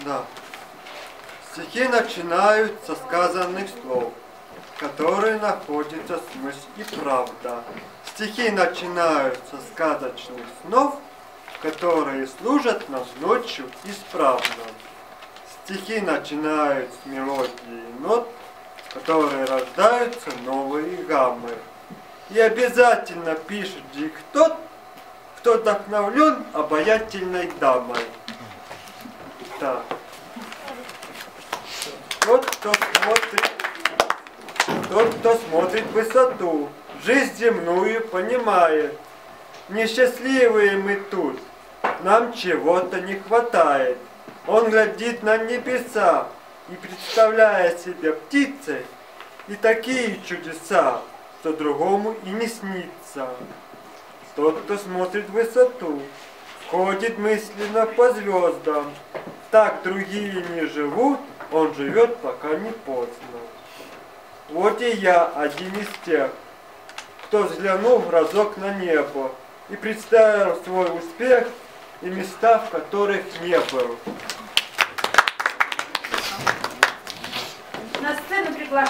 Да. Стихи начинают со сказанных слов, которые находятся смысл и правда. Стихи начинаются с сказочных снов, которые служат нам ночью исправно. Стихи начинают с мелодии нот, которые рождаются новые гаммы. И обязательно пишет их тот, кто вдохновлен обаятельной дамой. Тот, кто смотрит, тот, кто смотрит высоту, жизнь земную понимает. Несчастливые мы тут, нам чего-то не хватает. Он глядит на небеса и представляя себя птицей, и такие чудеса, что другому и не снится. Тот, кто смотрит высоту, ходит мысленно по звездам. Так другие не живут, он живет, пока не поздно. Вот и я один из тех, кто взглянул разок на небо и представил свой успех и места, в которых не был. На сцену приглашаю.